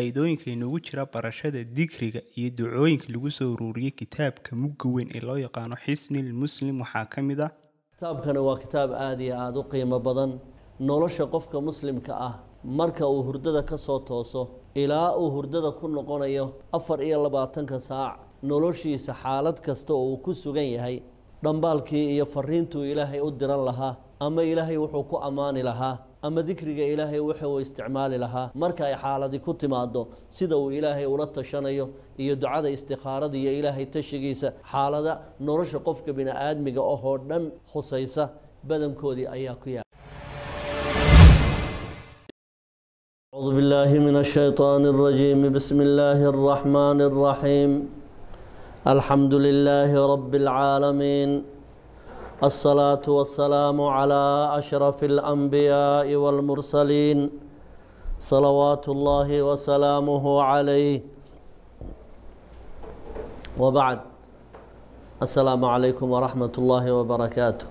faa'iidooyinka inoogu jira barashada dikriga iyo ducooyinka lagu soo ururiyey kitaabka mugga weyn ee loo yaqaano xisnil muslim waxaa ka mid ah kitaabkani waa kitaab aada iyo aada u qiimo badan. Nolosha qofka muslimka ah marka uu hurdada ka soo tooso ilaa uu hurdada ku noqonayo afar iyo labaatanka saac noloshiisa xaalad kasta oo uu ku sugan yahay dhambaalkii iyo fariintuu ilaahay u diran lahaa ama ilaahay wuxuu ku ammaani lahaa ama dikriga ilaahay wuxuu isticmaali lahaa marka ay xaaladi ku timaado sida uu ilaahay ula tashanayo iyo ducada istikhaarada iyo ilaahay tashigiisa xaalada nolosha qofka bini-aadmiga ahoo dhan khusaysa badankoodii ayaa ku yaala أعوذ بالله من الشيطان الرجيم بسم الله الرحمن الرحيم الحمد لله رب العالمين الصلاة والسلام على أشرف الأنبياء والمرسلين. صلوات الله وسلامه عليه. وبعد. السلام عليكم ورحمة الله وبركاته.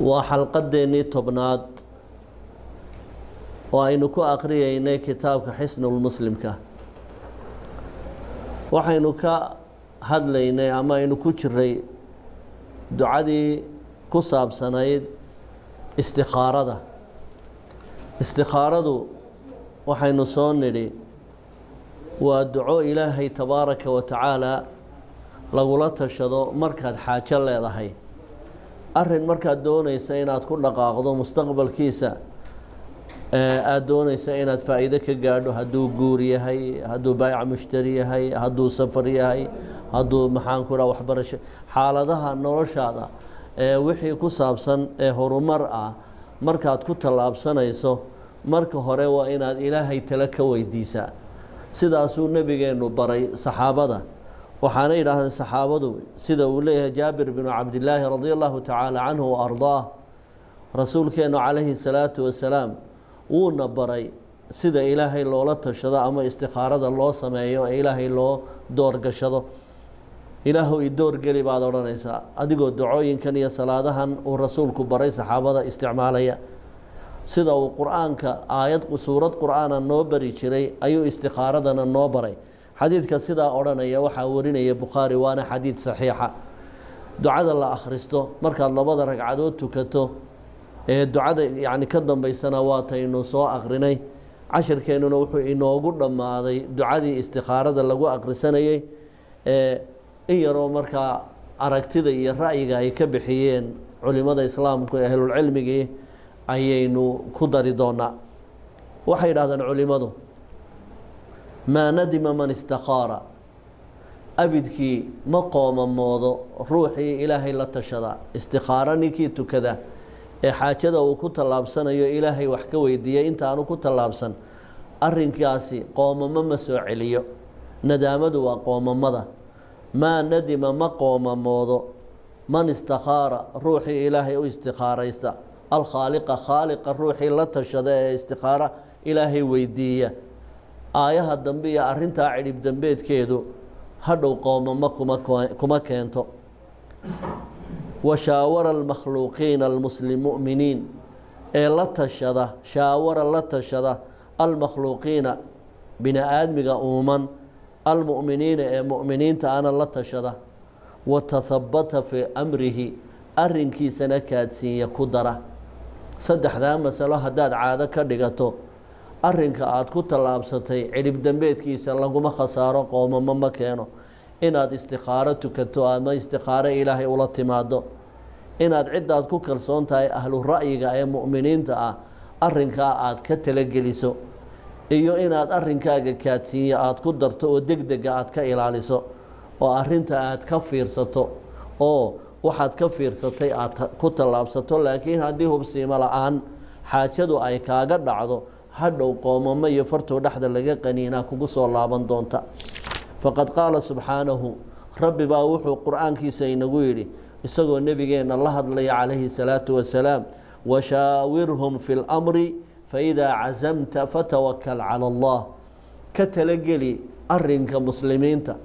وحلقة ديني تبناد وأين كو أقرييني كتابك حسن المسلمك hadlaynay ama aynu ku jiray ducadii ku saabsanayd istikhaarada istikhaaradu waxaynu soo nidhi waa duco ilaahay tabaaraka wa tacaala lagula tashado markaad xaajo leedahay. Arrin markaad doonaysa inaad ku dhaqaaqdo mustaqbalkiisa aada doonaysa inaad faa'iido ka gaadho hadduu guur yahay hadduu baayac mushtari yahay hadduu safar yahay hadduu maxaanku dhaha waxbarasho xaaladaha noloshaada ee wixii ku saabsan ee horumar ah markaad ku tallaabsanayso marka hore waa inaad ilaahay tale ka weydiisaa. Sidaasuu nebigeennu baray saxaabada. Waxaana yidhaahdeen saxaabadu sida uu leeyahay jaabir binu cabdilaahi radi allahu tacaala canhu wa ardaah rasuulkeennu calayhi salaatu wasalaam wuuna baray sida ilaahay loola tashado ama istikhaarada loo sameeyo ee ilaahay loo doorgashado. Ilaahu i doorgeli baad odhanaysaa adigoo dacooyinkan iyo salaadahan uu rasuulku baray saxaabada isticmaalaya. Sida uu qur'aanka aayad suurad qur'aana noo bari jiray ayuu istikhaaradana noo baray. Xadiidka sidaa odhanaya waxaa warinaya bukhaari waana xadiid saxiixa. Ducada la akhristo markaad labada ragcadood tukato ee ducada yacni ka dambaysana waataynu soo akrinay cashirkeennuna wuxuu inoogu dhammaaday ducadii istikhaarada lagu akhrisanayey ee in yaroo markaa aragtida iyo ra'yiga ay ka bixiyeen culimada islaamku ee ahlulcilmigii ayaynu ku dari doonaa waxay yidhahdeen culimadu maa nadima man istakhaara abidkii ma qoomamoodo ruuxii ilaahay la tashada istikhaaro ninkii tukada ee xaajada uu ku tallaabsanayo ilaahay wax ka weydiiyey intaanu ku tallaabsan arrinkaasi qoomamo ma soo celiyo. Nadaamadu waa qoomamada. Maa nadima ma qoomamoodo. Man istakhaara ruuxii ilaahay u istikhaaraysta alkhaaliqa khaaliqa ruuxii la tashada ee istikhaara ilaahay weydiiya. Aayaha dambe iyo arrintaa cidhib dambeedkeedu hadhow qoomamo kuma keento washaawara almakhluuqiina almuslimuminiin ee la tashada shaawara la tashada almakhluuqiina bini aadmiga uuman almu'miniina ee mu'miniinta ana la tashada wa tahabata fii amrihi arrinkiisana kaadsiinya ku dara. Saddexdaa masalo haddaad caado ka dhigato arrinka aada ku tallaabsatay cidhib dembeedkiisa laguma khasaaro qoomamo ma keeno inaad istikhaaro tukato ama istikhaaro ilaahay ula timaado inaad ciddaad ku kalsoon tahay ahlu ra'yiga ee mu'miniinta ah arrinkaa aad ka talageliso iyo inaad arrinkaaga kaadsiinya aada ku darto oo deg dega aad ka ilaaliso oo arrinta aad ka fiirsato oo waxaad ka fiirsatay aad ku tallaabsato laakiin haddii hubsiimo la'aan xaajadu ay kaaga dhacdo hadhow qoomamo iyo fartow dhexda laga qaniinaa kugu soo laaban doonta faqad qaala subxaanahu rabbi baa wuxuu qur'aankiisa inagu yidhi isagoo nebigeenna la hadlaya calayhi salaatu wasalaam washaawirhum fi lmri faidaa casamta fatawakal cala allah. Ka talageli arinka muslimiinta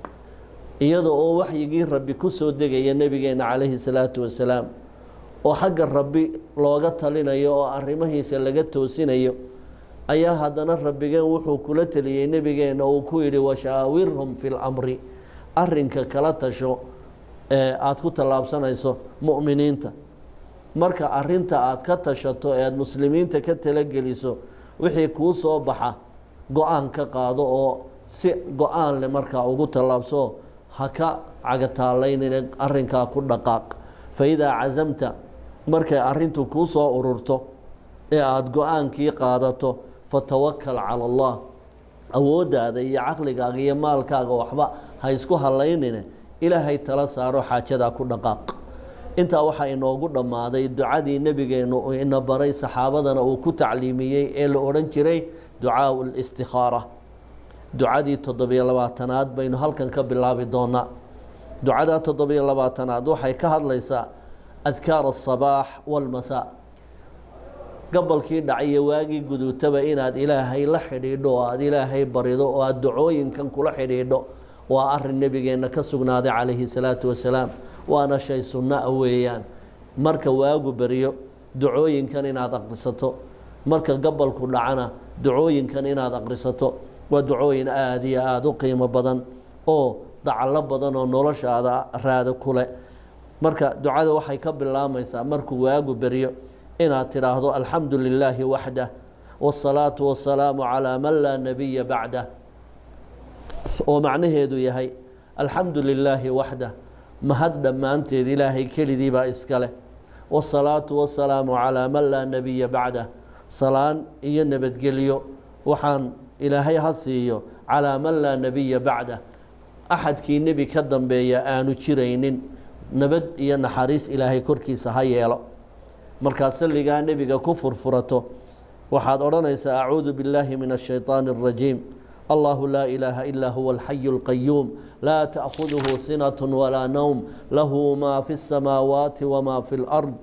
iyada oo waxyigii rabbi ku soo degaya nebigeenna calayhi salaatu wasalaam oo xagga rabbi looga talinayo oo arrimahiisa laga toosinayo ayaa haddana rabbigeen wuxuu kula teliyey nebigeenna uu ku yidhi washaawirhum fi lamri arinka kala tasho ee aada ku tallaabsanayso mu'miniinta. Marka arinta aada ka tashato ee aada muslimiinta ka talageliso wixii kuu soo baxa go'aan ka qaado oo si go'aan leh markaa ugu tallaabso ha ka cagataallaynine arrinkaa ku dhaqaaq. Fa idaa casamta markay arrintu kuu soo ururto ee aada go'aankii qaadato fatawakal cala allah. Awooddaada iyo caqligaaga iyo maalkaaga waxba ha isku hallaynine. Ilaahay tala saaro xaajadaa ku dhaqaaq. Intaa waxaa inoogu dhammaaday ducadii nebigeennu uu ina baray saxaabadana uu ku tacliimiyey ee la odhan jiray ducaau listikhaara ducadii toddobiyo labaatanaad baynu halkan ka bilaabi doonaa ducada toddobiyo labaatanaad waxay ka hadlaysaa adkaar asabaax walmasaa gabolkii dhaciyo waagii guduutaba inaad ilaahay la xidhiidho oo aada ilaahay barido oo aada ducooyinkan kula xidhiidho waa arrin nebigeenna ka sugnaaday calayhi salaatu wasalaam. Waana shay sunno a weeyaan. Marka waagu beriyo ducooyinkan inaad aqrisato. Marka gabolku dhacana ducooyinkan inaad aqrisato. Waa ducooyin aada iyo aada u qiimo badan oo dacallo badan oo noloshaada raada kule. Marka ducada waxay ka bilaabmaysaa markuu waagu beriyo inaad tidhaahdo alxamdu lilaahi waxdah wاsalaatu wasalaamu calaa man laa nabiya bacdah. Oo macnaheedu yahay alxamdu lilaahi waxdah mahad dhammaanteed ilaahay kelidii baa iska leh. Wاsalaatu wasalaamu calaa man laa nabiya bacdah. Salaan iyo nabadgelyo waxaan ilaahay ha siiyo calaa man laa nabiya bacdah. Axadkii nebi ka dambeeya aanu jiraynin nabad iyo naxariis ilaahay korkiisa ha yeelo مركز salligaa nebiga كفر فرته وحد odhanaysaa سأعوذ بالله من الشيطان الرجيم الله لا إله إلا هو الحي القيوم لا تأخذه سنة ولا نوم له ما في السماوات وما في الأرض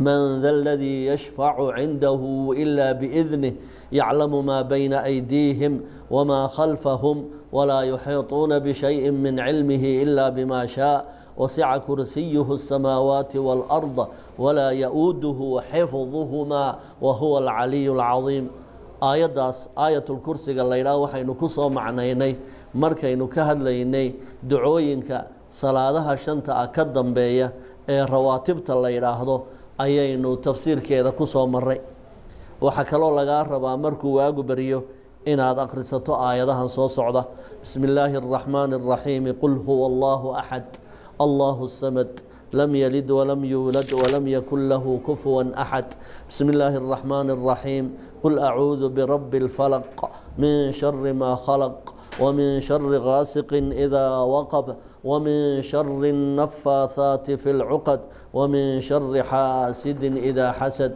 من ذا الذي يشفع عنده إلا بإذنه يعلم ما بين أيديهم وما خلفهم ولا يحيطون بشيء من علمه إلا بما شاء wasica kursiyuhu الsamaawaati wاlأrض walaa ya-uuduhu xifduhumaa wa huwa alcaliyu اlcadiim aayaddaas aayatulkursiga laydhaah waxaynu ku soo macnaynay markaynu ka hadlaynay ducooyinka salaadaha shanta ah ka dambeeya ee rawaatibta la yidhaahdo ayaynu tafsiirkeeda ku soo maray waxaa kaloo lagaa rabaa markuu waagu beriyo inaad akhrisato aayadahan soo socda bismi illaahi الraxmaani الraxiimi qul huwa allahu axad الله الصمد لم يلد ولم يولد ولم يكن له كفوا أحد. بسم الله الرحمن الرحيم. قل أعوذ برب الفلق من شر ما خلق ومن شر غاسق إذا وقب ومن شر النفاثات في العقد ومن شر حاسد إذا حسد.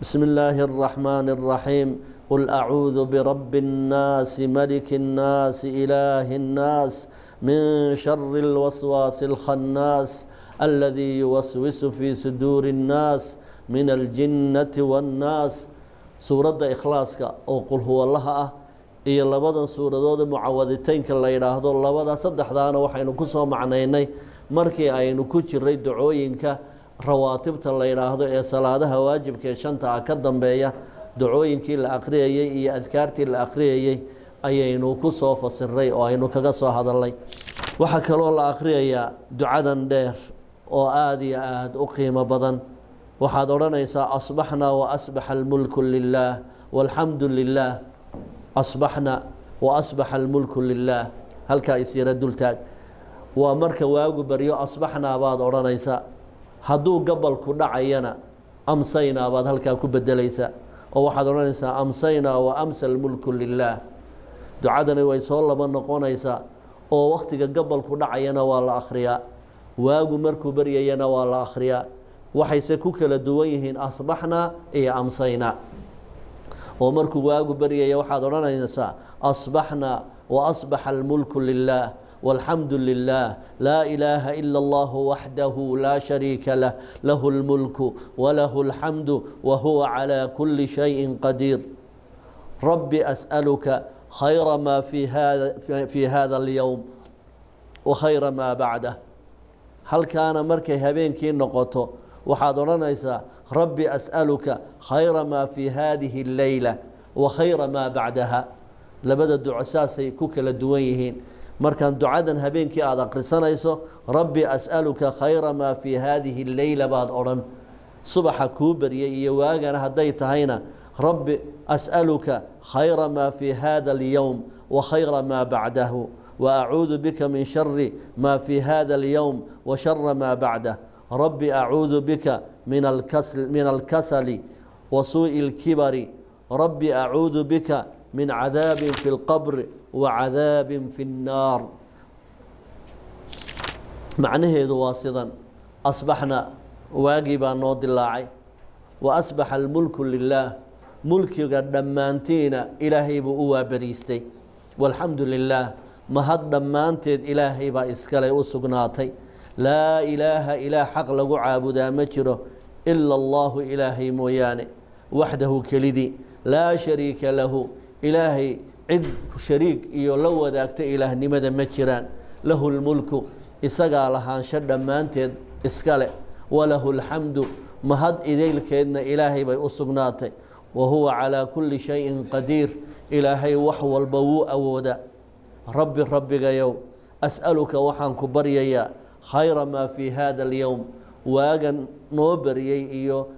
بسم الله الرحمن الرحيم. قل أعوذ برب الناس ملك الناس إله الناس min shari اlwaswaasi اlkhannaas aladii yuwaswisu fii suduuri الnaas min aljinnati waاnnaas suuradda ikhlaaska oo qul huwallaha ah iyo labadan suuradood mucawaditeynka la yidhaahdo labada saddexdaana waxaynu ku soo macnaynay markii aynu ku jiray ducooyinka rawaatibta la yidhaahdo ee salaadaha waajibka ee shanta ah ka dambeeya ducooyinkii la akhriyayey iyo adkaartii la akhriyayey ayaynu ku soo fasiray oo aynu kaga soo hadalnay. Waxaa kaloo la akhriyayaa ducadan dheer oo aada iyo aada u qiimo badan. Waxaad odhanaysaa asbaxnaa wa asbaxa almulku lilaah walxamdu lilaah asbaxna wa asbaxa almulku lilaah halkaa isyara dultaag. Waa marka waagu baryo asbaxnaa baad odhanaysaa. Hadduu gabalku dhacayana amsaynaa baad halkaa ku bedelaysaa oo waxaad odhanaysaa amsaynaa wa amsa almulku lilaah ducadani way soo laba noqonaysaa oo wakhtiga gabalku dhacayana waa la akhriyaa. Waagu markuu baryayana waa la akhriyaa. Waxayse ku kala duwan yihiin asbaxnaa iyo amsaynaa oo markuu waagu baryaya waxaad odhanaysaa asbaxnaa wa asbaxa almulku lilaah walxamdu lilaah laa ilaaha ila allahu waxdahu laa shariika lah lahu lmulku walahu alxamdu wa huwa calaa kuli shayin qadiir rabbi as'aluka khayra maa fi hada fii hada alyowm wa khayra maa bacdah halkaana markay habeenkii noqoto waxaad odhanaysaa rabbi as'aluka khayra maa fii haadihi alleyla wa khayra maa bacdaha labada duco saasay ku kala duwan yihiin markaan ducadan habeenkii aada akhrisanayso rabbi as'aluka khayra maa fii haadihi alleyla baad odhan subaxa kuu baryay iyo waagana hadday tahayna رب أسألك خير ما في هذا اليوم وخير ما بعده وأعوذ بك من شر ما في هذا اليوم وشر ما بعده. رب أعوذ بك من الكسل, من الكسل وسوء الكبر. رب أعوذ بك من عذاب في القبر وعذاب في النار. معنهeedu waa sidan أصبحنا واجبا baa noo وأصبح الملك لله. Mulkiga dhammaantiina ilaahay buu u waabariistay. Walxamdu lilaah mahad dhammaanteed ilaahay baa iskale u sugnaatay. Laa ilaaha ilaah xaq lagu caabudaa ma jiro ila allahu ilaahay mooyaane. Waxdahu kelidii laa shariika lahu. Ilaahay cid shariig iyo la wadaagta ilaahnimada ma jiraan. Lahu lmulku isagaa lahaansho dhammaanteed iskale walahu alxamdu mahad idaylkeedna ilaahay bay u sugnaatay wa huwa calaa kulli shayin qadiir. Ilaahay wax walba wuu awoodaa. Rabbi rabbigayow as'aluka waxaan ku baryayaa khayra maa fii hada alyowm waagan noo baryey iyo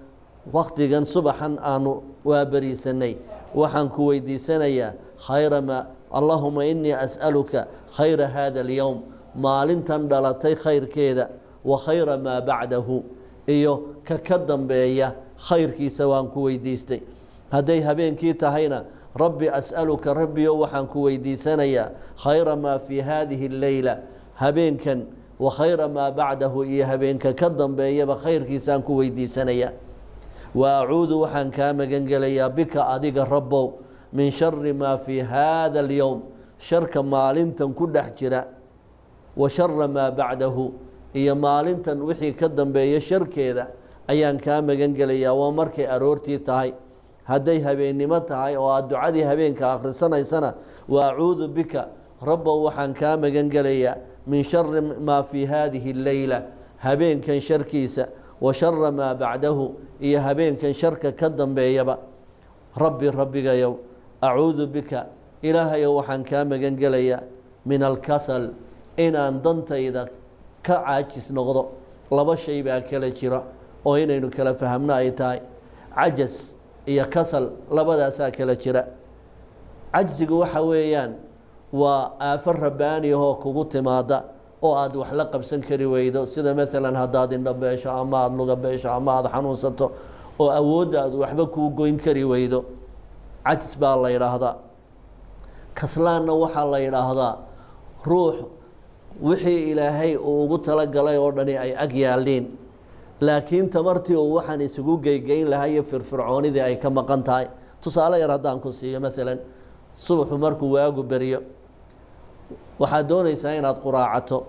wakhtigan subaxan aanu waabariisanay waxaan ku weydiisanayaa khayra maa allahuma inii as'aluka khayra hada alyowm maalintan dhalatay khayrkeeda wa khayra maa bacdahu. Iyo ka ka dambeeya khayrkiisa waan ku weydiistay hadday habeenkii tahayna rabbi as'aluka rabbiyo waxaan ku weydiisanayaa khayra maa fii haadihi alleyla habeenkan wa khayra maa bacdahu iyo habeenka ka dambeeyaba khayrkiisaan ku weydiisanayaa. Wa acuudu waxaan kaa magangelayaa bika adiga rabbow min shari maa fii haada alyowm. Sharka maalintan ku dhex jira wa shara maa bacdahu iyo maalintan wixii ka dambeeya sharkeeda ayaan kaa magan gelayaa waa markay aroortii tahay hadday habeennimo tahay oo aad ducadii habeenka akhrisanaysana wa acuudu bika rabbow waxaan kaa magan gelayaa min shari maa fii haadihi alleyla habeenkan sharkiisa wa shara maa bacdahu iyo habeenkan sharka ka dambeeyaba rabbi rabbigayow acuudu bika ilaahayow waxaan kaa magan gelayaa min alkasal inaan dantayda ka caajis noqdo laba shay baa kala jira oo inaynu kala fahamno ay tahay cajas iyo kasal labadaasaa kala jira. Cajsigu waxa weeyaan waa aafo rabbaani ahoo kugu timaada oo aada wax la qabsan kari weydo. Sida maalan haddaad indho beesho ama aada luga beesho ama aada xanuunsato oo awooddaadu waxba kuu goyn kari weydo. Cajis baa la yidhaahdaa. Kaslaanna waxaa la yidhaahdaa ruux wixii ilaahay uu ugu talagalay oo dhani ay ag yaalliin laakiin tamartii uu waxaan isugu geygeyn lahaa iyo firfircoonidii ay ka maqan tahay. Tusaale yar haddaan ku siiyo maalan subaxu markuu waagu beriyo waxaad doonaysaa inaad quraacato.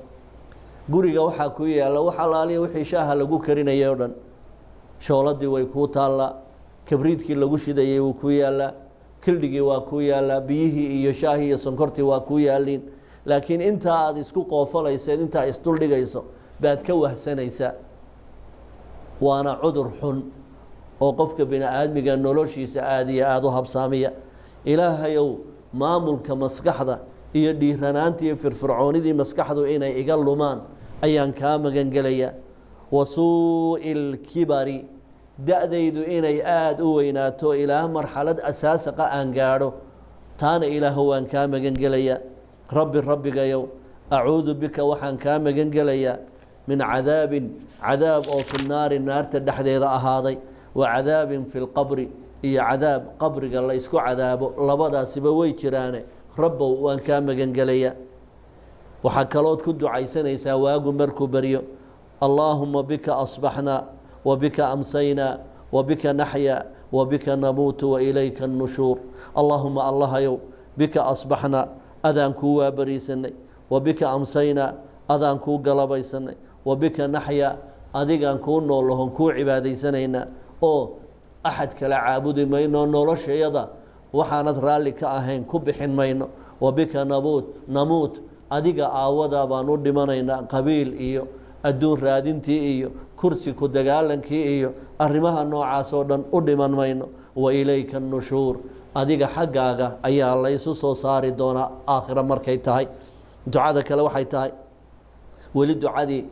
Guriga waxaa ku yaalla wax allaaliya wixii shaaha lagu karinayay o dhan. Shooladii way kuu taallaa kabriidkii lagu shidayay wuu ku yaallaa kildhigii waa kuu yaallaa biyihii iyo shaahii iyo sonkortii waa kuu yaalliin. Laakiin intaa aada isku qoofalayseed intaa isduldhigayso baad ka wahsanaysaa waana cudur xun oo qofka bini aadmiga noloshiisa aada iyo aada u habsaamiya. Ilaahayow maamulka maskaxda iyo dhiiranaantii iyo firfircoonidii maskaxdu inay iga lumaan ayaan kaa magan gelayaa wa suu'i lkibari da-daydu inay aada u weynaato ilaa marxalad asaasaqa aan gaadho taana ilaaho waan kaa magan gelayaa rabbi rabbigayow acuudu bika waxaan kaa magan gelayaa min cadaabin cadaab oo fi naari naarta dhexdeeda ahaaday wa cadaabin fi lqabri iyo cadaab qabriga la ysku cadaabo labadaasiba way jiraane rabbow waan kaa magan gelayaa waxaa kalood ku ducaysanaysaa waagu markuu beryo allaahuma bika asbaxnaa wa bika amsaynaa wa bika naxyaa wa bika namuutu wa ilayka annushuur allaahuma allahayow bika asbaxnaa adaan kuu waabariisanay wa bika amsaynaa adaan kuu galabaysanay wa bika naxyaa adigaan kuu noolahon kuu cibaadaysanaynaa oo axad kale caabudi mayno noloshayada waxaanad raalli ka ahayn ku bixin mayno. Wa bika nabuut namuut adiga aawadaa baan u dhimanaynaa qabiil iyo adduun raadintii iyo kursi ku dagaalankii iyo arrimaha noocaas oo dhan u dhiman mayno. Wa ilayka nushuur adiga xaggaaga ayaa la isu soo saari doonaa aakhiro markay tahay. Ducada kale waxay tahay weli ducadii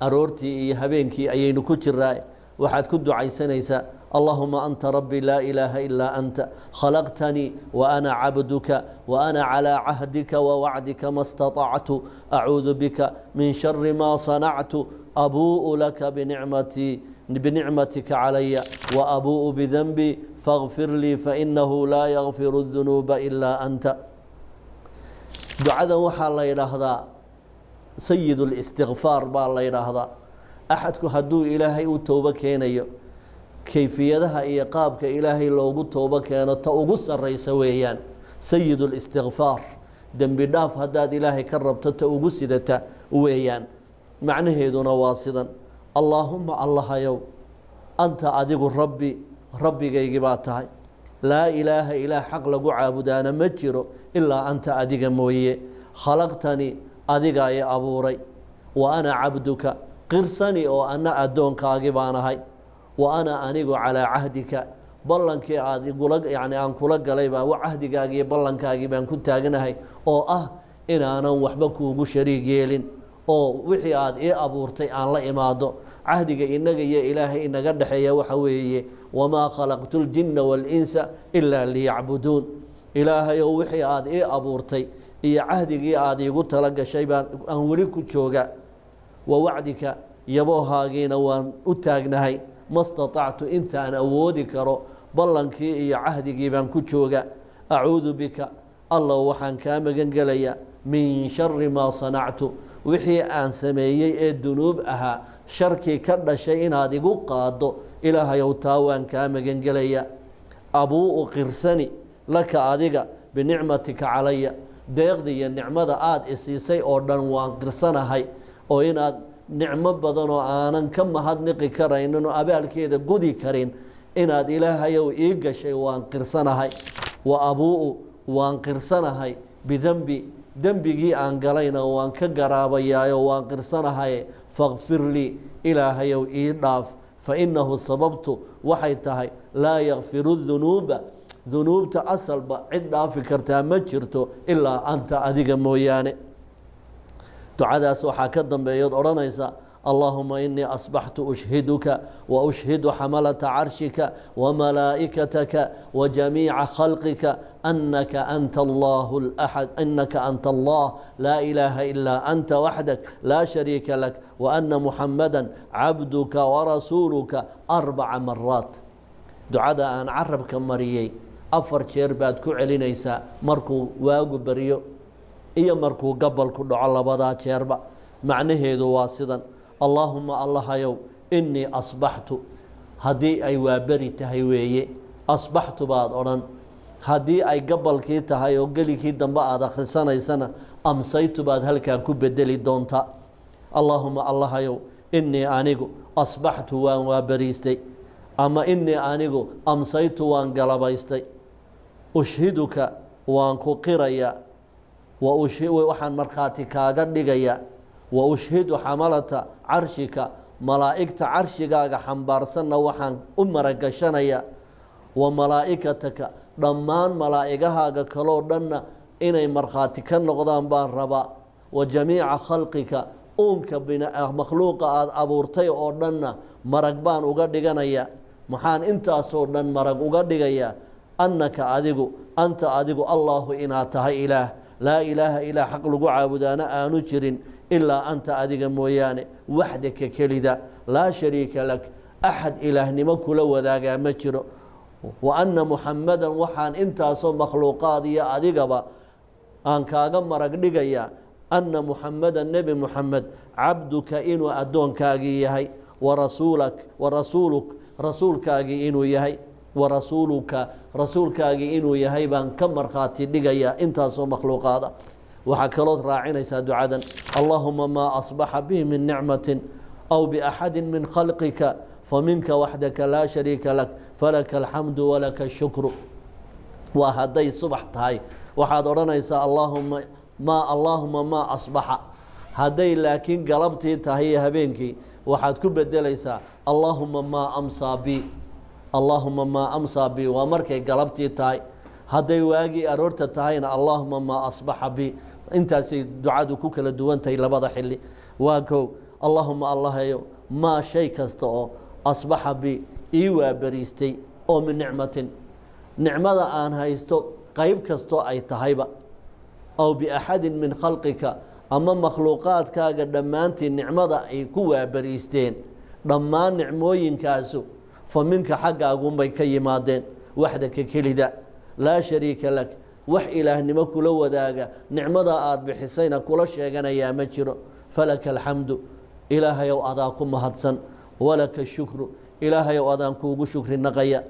aroortii iyo habeenkii ayaynu ku jiraa waxaad ku ducaysanaysaa اللهم أنت ربي لا إله إلا أنت. خلقتني وأنا عبدك وأنا على عهدك ووعدك ما استطعت. أعوذ بك من شر ما صنعت. أبوء لك بنعمتي بنعمتك علي. وأبوء بذنبي فاغفر لي فإنه لا يغفر الذنوب إلا أنت. دعاء وحال الله. Sayid اlistikfaar baa la yidhaahdaa. Axadku hadduu ilaahay u towbo keenayo kayfiyadaha iyo qaabka ilaahay loogu toobo keeno ta ugu sarraysa weeyaan. Sayid اlistikfaar dembi dhaaf haddaad ilaahay ka rabto ta ugu sidata weeyaan. Macnaheeduna waa sidan. Allaahuma allahayow anta adigu rabbi rabbigaygii baa tahay. Laa ilaaha ilaah xaq lagu caabudaana ma jiro ilaa anta adiga mooye. Khalaqtanii adigaa i abuuray. Wa ana cabduka qirsani oo anna addoonkaagi baan ahay. Wa ana anigu calaa cahdika ballankii aad igula yacni aan kula galay baa cahdigaagii ballankaagii baan ku taagnahay oo ah inaanan waxba kuugu shariig yeelin. Oo wixii aad ii abuurtay aan la imaado cahdiga inaga iyo ilaahay inaga dhexeeya waxa weeye wamaa khalaqtu ljinna waalinsa ilaa liyacbuduun. Ilaahayow wixii aad ii abuurtay iyo cahdigii aad iigu tala gashay baan aan weli ku jooga wa wacdika yaboohaagiina waan u taagnahay ma staطactu intaan awoodi karo ballankii iyo cahdigii baan ku jooga. Acuudu bika allow waxaan kaa magan gelayaa min shari maa sanactu wixii aan sameeyey ee dunuub ahaa sharkii ka dhashay inaad igu qaaddo ilaahayow taa waan kaa magan gelaya abuu'u qirsani laka adiga binicmatika calaya deeqda iyo nicmada aada isiisay oo dhan waan qirsanahay oo inaad nicmo badan oo aanan ka mahadniqi karaynin oo abaalkeeda gudi karin inaad ilaahayow ii gashay waan qirsanahay. Wa abuu'u waan qirsanahay. Bidenbi dembigii aan galayna waan ka garaabayaayo waan qirsanahay. Fakfir lii ilaahayow ii dhaaf. Fa innahu sababtu waxay tahay laa yakfiru dunuuba dunuubta asalba cid dhaafi kartaa ma jirto ilaa anta adiga mooyaane ducadaas waxaa ka dambeeyood odhanaysa allahuma inii asbaxtu ushhiduka wa ushhidu xamalata carshika wamalaa'ikataka wajamiica khalqika anaka anta allahu laxad inaka anta allah laa ilaaha ilaa anta waxdak laa shariika lak wa ana muxamada cabduka warasuuluka arbaca maraat ducada aan carabka mariyey afar jeer baad ku celinaysaa markuu waagu baryo iyo markuu gabalku dhaco labadaa jeerba. Macnaheedu waa sidan allaahuma allahayow innii asbaxtu. Haddii ay waaberi tahay weeye asbaxtu baad odhan. Haddii ay gabalkii tahay oo gelikii dambe aada akhrisanaysana amsaytu baad halkaa ku bedeli doontaa allaahuma allahayow innii anigu asbaxtu waan waaberiistay ama innii anigu amsaytu waan galabaystay ushhiduka waan ku qirayaa waxaan markhaati kaaga dhigaya wa ushhidu xamalata carshika malaa'igta carshigaaga xambaarsanna waxaan u maragashanaya wa malaa'ikataka dhammaan malaa'igahaaga kaloo dhanna inay markhaati ka noqdaan baan rabaa wa jamiica khalqika uunka makhluuqa aada abuurtay oo dhanna marag baan uga dhiganaya maxaan intaasoo dhan marag uga dhigayaa annaka adigu anta adigu allaahu inaad tahay ilaah. Laa ilaaha ilaa xaq lagu caabudaana aanu jirin ilaa anta adiga mooyaane waxdaka kelida laa shariika lak axad ilaahnimo kula wadaagaa ma jiro. Wa anna muxamadan waxaan intaasoo makhluuqaad iyo adigaba aan kaaga marag dhigayaa anna muxamadan nebi muxamed cabduka inuu addoonkaagii yahay warasuulak warasuuluk rasuulkaagii inuu yahay warasuuluka rasuulkaagii inuu yahay baan ka markhaati dhigayaa intaasoo makhluuqaada. Waxaa kalood raacinaysaa ducadan allaahuma maa asbaxa bihi min nicmatin aw biaxadi min khalqika faminka waxdaka laa shariika lak falaka alxamdu walaka ashukru waa hadday subax tahay. Waxaad odhanaysaa allaahuma maa allaahuma maa asbaxa. Hadday laakiin galabtii tahay iyo habeenkii waxaad ku bedelaysaa allaahuma maa amsaa bi allaahuma maa amsaa bi waa markay galabtii tahay. Hadday waagii aroorta tahayna allaahuma maa asbaxa bi. Intaasay ducadu ku kala duwantahay labada xilli. Waa kow allaahuma allahayo maa shay kasta oo asbaxa bi ii waabariistay oo min nicmatin. Nicmada aan haysto qayb kastoo ay tahayba. Aw biaxadin min khalqika ama makhluuqaadkaaga dhammaantii nicmada ay ku waabariisteen dhammaan nicmooyinkaasu fa minka xaggaagunbay ka yimaadeen waxdaka kelida laa shariika lak wax ilaahnimo kula wadaaga nicmada aada bixisayna kula sheeganayaa ma jiro. Falaka alxamdu ilaahayow adaa ku mahadsan walaka shukru ilaahayow adaan kuugu shukri naqaya.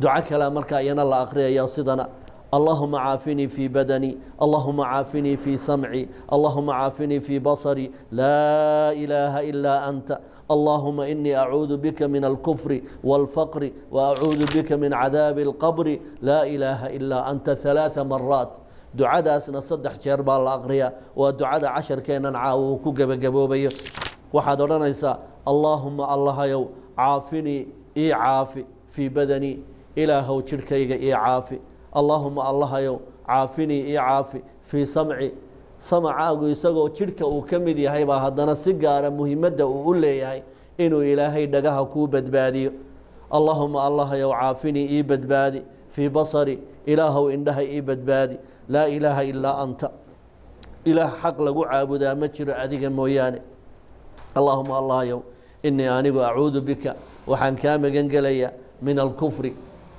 Duco kalea markaa iyana la akhriyaya sidana اللهم عافني في بدني اللهم عافني في سمعي اللهم عافني في بصري. لا إله إلا أنت. اللهم إني أعوذ بك من الكفر والفقر وأعوذ بك من عذاب القبر. لا إله إلا أنت. ثلاث مرات. دعاء سنة صدح شربا الأغرياء ودعاء عشر كينا عاو كوكب جبوبي وحد رانا اللهم الله يو عافني إي عافي في بدني. إلى هو شركيك إي عافي. Allaahuma allahayow caafinii ii caafi fii samci. Samacaagu isagoo jidhka uu ka mid yahay baa haddana si gaara muhimadda uu u leeyahay inuu ilaahay dhagaha kuu badbaadiyo. Allaahuma allahayow caafinii ii badbaadi. Fii basari ilaahow indhaha ii badbaadi. Laa ilaaha ilaa anta. Ilaah xaq lagu caabudaa ma jiro adiga mooyaane. Allaahuma allahayow inii anigu acuudu bika. Waxaan kaa magan gelayaa min alkufri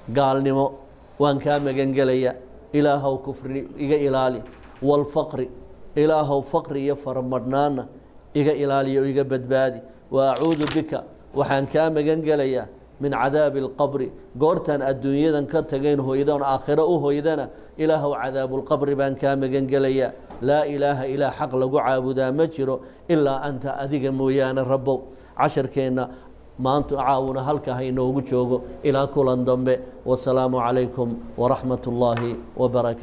gaalnimo waan kaa magan gelayaa ilaahow kufri iga ilaali. Waalfaqri ilaahow faqri iyo faramadhnaana iga ilaaliyo iga badbaadi. Wa acuudu bika waxaan kaa magan gelayaa min cadaabi alqabri. Goortaan adduunyadan ka tagayn hoydan aakhiro u hoydana ilaahow cadaabulqabri baan kaa magan gelayaa laa ilaaha ilaa xaq lagu caabudaa ma jiro ilaa anta adiga mooyaane rabbow. Casharkeenna maanta caawuna halka ha inoogu joogo ilaa kulan dambe wasalaamu calaykum waraxmat ullaahi wabarakaatu